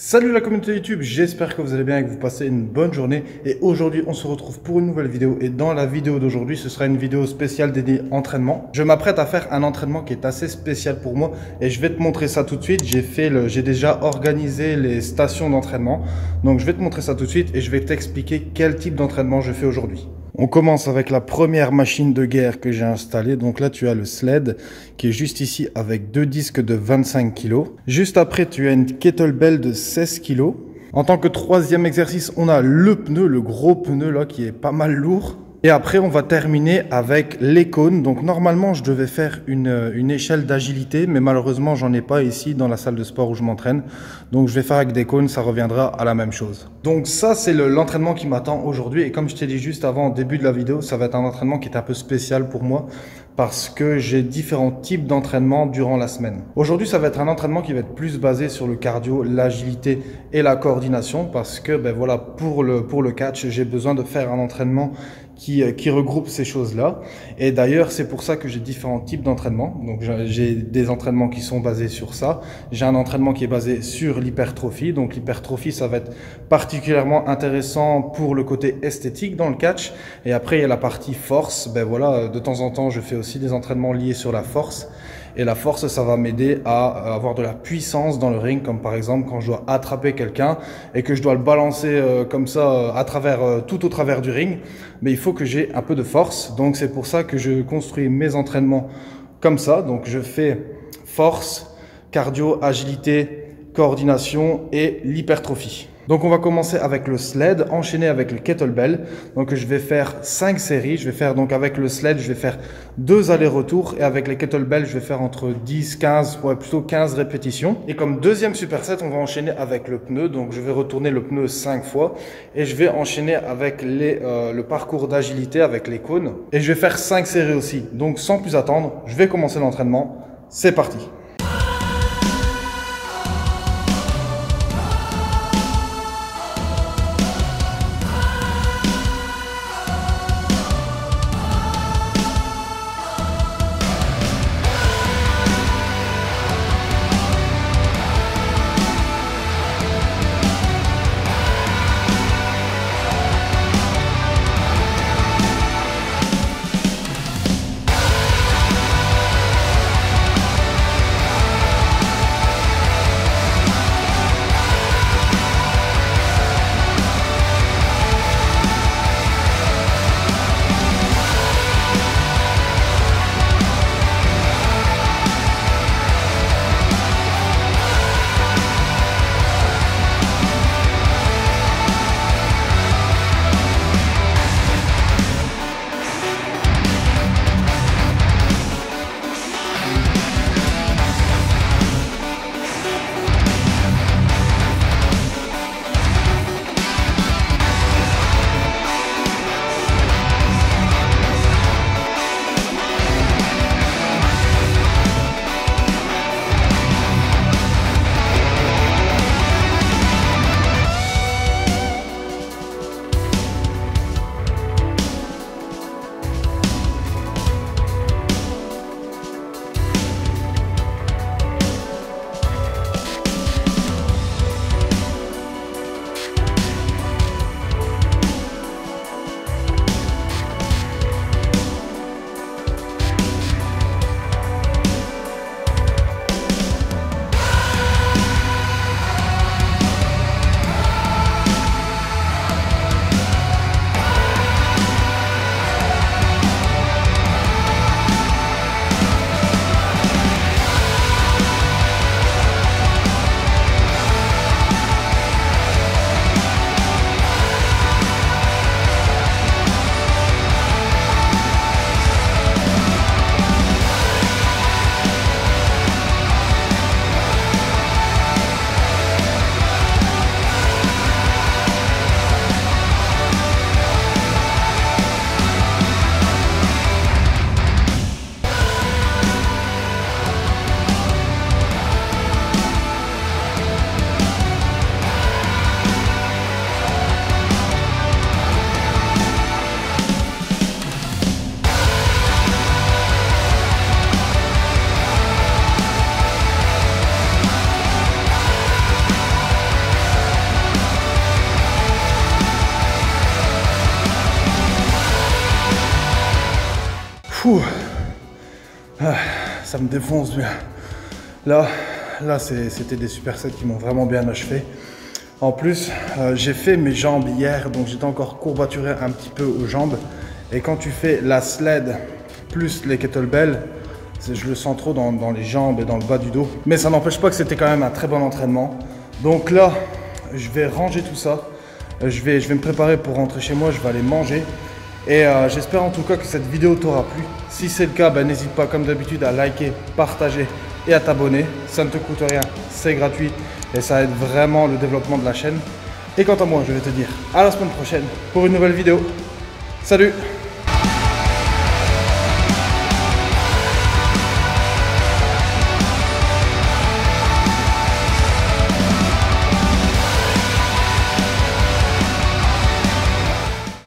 Salut la communauté YouTube, j'espère que vous allez bien et que vous passez une bonne journée. Et aujourd'hui, on se retrouve pour une nouvelle vidéo. Et dans la vidéo d'aujourd'hui, ce sera une vidéo spéciale dédiée entraînement. Je m'apprête à faire un entraînement qui est assez spécial pour moi et je vais te montrer ça tout de suite. J'ai j'ai déjà organisé les stations d'entraînement. Donc je vais te montrer ça tout de suite et je vais t'expliquer quel type d'entraînement je fais aujourd'hui. On commence avec la première machine de guerre que j'ai installée. Donc là, tu as le sled qui est juste ici avec deux disques de 25 kg. Juste après, tu as une kettlebell de 16 kg. En tant que troisième exercice, on a le pneu, le gros pneu là qui est pas mal lourd. Et après, on va terminer avec les cônes. Donc normalement, je devais faire une, une échelle d'agilité, mais malheureusement, j'en ai pas ici dans la salle de sport où je m'entraîne. Donc je vais faire avec des cônes, ça reviendra à la même chose. Donc ça, c'est l'entraînement qui m'attend aujourd'hui. Et comme je t'ai dit juste avant, au début de la vidéo, ça va être un entraînement qui est un peu spécial pour moi parce que j'ai différents types d'entraînement durant la semaine. Aujourd'hui, ça va être un entraînement qui va être plus basé sur le cardio, l'agilité et la coordination parce que ben voilà, pour le, pour le catch, j'ai besoin de faire un entraînement qui, euh, qui regroupe ces choses-là. Et d'ailleurs, c'est pour ça que j'ai différents types d'entraînement. Donc, j'ai des entraînements qui sont basés sur ça. J'ai un entraînement qui est basé sur l'hypertrophie. Donc, l'hypertrophie, ça va être particulièrement intéressant pour le côté esthétique dans le catch. Et après, il y a la partie force. Ben voilà, de temps en temps, je fais aussi des entraînements liés sur la force. Et la force, ça va m'aider à avoir de la puissance dans le ring, comme par exemple quand je dois attraper quelqu'un et que je dois le balancer euh, comme ça euh, à travers, euh, tout au travers du ring. Mais il faut que j'ai un peu de force. Donc c'est pour ça que je construis mes entraînements comme ça. Donc je fais force, cardio, agilité, coordination et l'hypertrophie. Donc on va commencer avec le sled, enchaîner avec le kettlebell. Donc je vais faire 5 séries. Je vais faire donc avec le sled, je vais faire deux allers-retours et avec les kettlebells, je vais faire entre 10, 15, ouais, plutôt 15 répétitions. Et comme deuxième superset, on va enchaîner avec le pneu. Donc je vais retourner le pneu 5 fois et je vais enchaîner avec les, euh, le parcours d'agilité avec les cônes. Et je vais faire 5 séries aussi. Donc sans plus attendre, je vais commencer l'entraînement. C'est parti. Ah, ça me défonce bien. Là, là c'était des supersets qui m'ont vraiment bien achevé. En plus, euh, j'ai fait mes jambes hier, donc j'étais encore courbaturé un petit peu aux jambes. Et quand tu fais la sled plus les kettlebells, je le sens trop dans, les jambes et dans le bas du dos. Mais ça n'empêche pas que c'était quand même un très bon entraînement. Donc là, je vais ranger tout ça. Euh, je vais me préparer pour rentrer chez moi, je vais aller manger. Et euh, j'espère en tout cas que cette vidéo t'aura plu. Si c'est le cas, ben, n'hésite pas comme d'habitude à liker, partager et à t'abonner. Ça ne te coûte rien, c'est gratuit et ça aide vraiment le développement de la chaîne. Et quant à moi, je vais te dire à la semaine prochaine pour une nouvelle vidéo. Salut